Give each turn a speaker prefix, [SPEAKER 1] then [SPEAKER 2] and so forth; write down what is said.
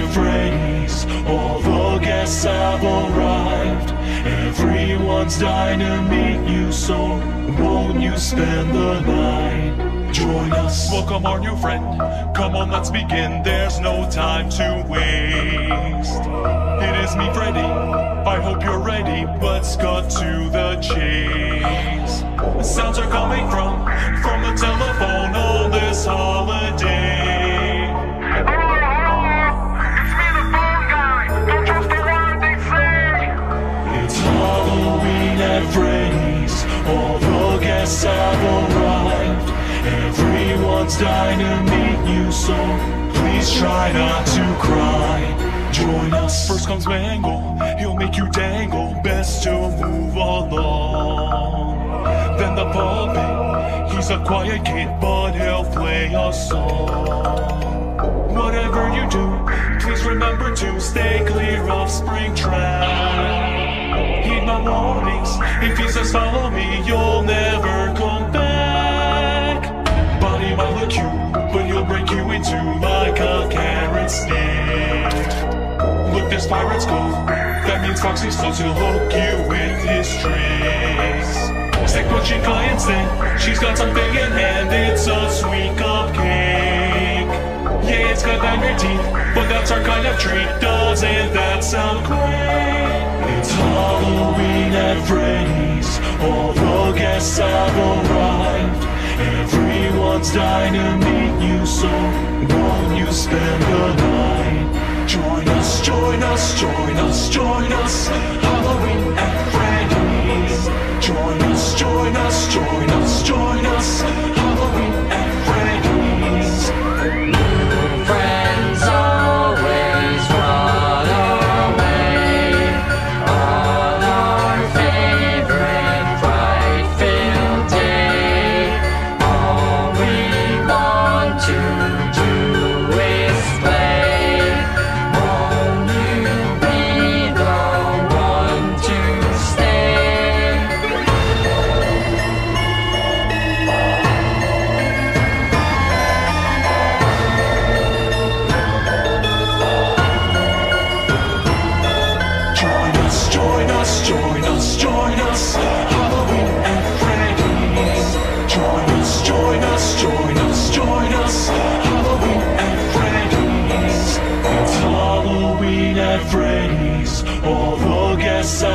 [SPEAKER 1] Freddy's. All the guests have arrived. Everyone's dying to meet you, so won't you spend the night? Join us.
[SPEAKER 2] Welcome our new friend. Come on, let's begin. There's no time to waste. It is me, Freddy. I hope you're ready. Let's cut to the chase. The sounds are coming from from the telephone
[SPEAKER 1] have arrived. Everyone's dying to meet you, so please try not to cry. Join us.
[SPEAKER 2] First comes Mangle, he'll make you dangle. Best to move along. Then the puppet, he's a quiet kid, but he'll play a song. Whatever you do, please remember to stay clear of Springtrap. Heed my warnings, if he says follow me, you like a carrot stick. Look, this pirate's gold. That means Foxy's close. He'll hook you with his tricks. Stick she clients then. She's got something in hand. It's a sweet cupcake. Yeah, it's got nine teeth, but that's our kind of treat. Doesn't that sound great?
[SPEAKER 1] It's Halloween at Freddy's. All the guests have arrived. Everyone's dying to meet you, so won't you spend the night? Join us, join us, join us, join us. Halloween at All the guests have arrived.